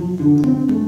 Música